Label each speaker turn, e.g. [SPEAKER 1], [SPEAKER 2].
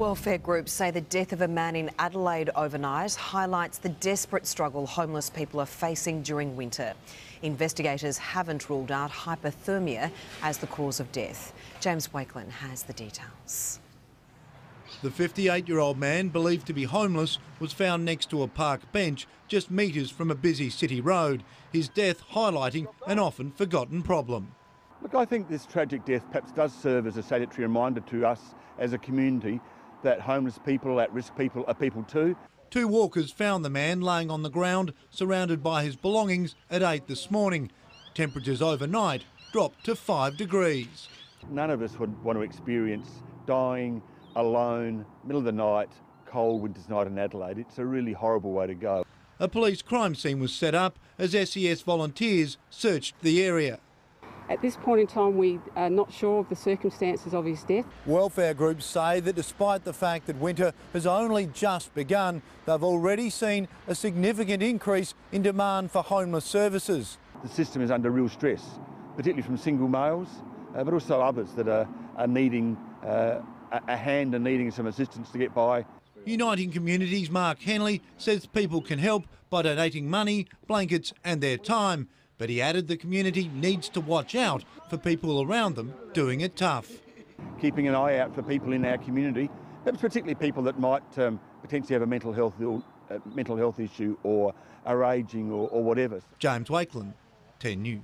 [SPEAKER 1] Welfare groups say the death of a man in Adelaide overnight highlights the desperate struggle homeless people are facing during winter. Investigators haven't ruled out hypothermia as the cause of death. James Wakelin has the details.
[SPEAKER 2] The 58 year old man, believed to be homeless, was found next to a park bench just metres from a busy city road. His death highlighting an often forgotten problem.
[SPEAKER 3] Look, I think this tragic death perhaps does serve as a salutary reminder to us as a community that homeless people, at risk people, are people too.
[SPEAKER 2] Two walkers found the man laying on the ground, surrounded by his belongings, at 8 this morning. Temperatures overnight dropped to 5 degrees.
[SPEAKER 3] None of us would want to experience dying alone, middle of the night, cold winter's night in Adelaide. It's a really horrible way to go.
[SPEAKER 2] A police crime scene was set up as SES volunteers searched the area.
[SPEAKER 4] At this point in time, we are not sure of the circumstances of his death.
[SPEAKER 2] Welfare groups say that despite the fact that winter has only just begun, they've already seen a significant increase in demand for homeless services.
[SPEAKER 3] The system is under real stress, particularly from single males, uh, but also others that are, are needing uh, a hand and needing some assistance to get by.
[SPEAKER 2] Uniting Communities Mark Henley says people can help by donating money, blankets and their time. But he added the community needs to watch out for people around them doing it tough.
[SPEAKER 3] Keeping an eye out for people in our community, particularly people that might um, potentially have a mental health, uh, mental health issue or are ageing or, or whatever.
[SPEAKER 2] James Wakelin, 10 News.